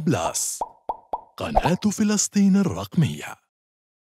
بلاس. قناة فلسطين الرقمية.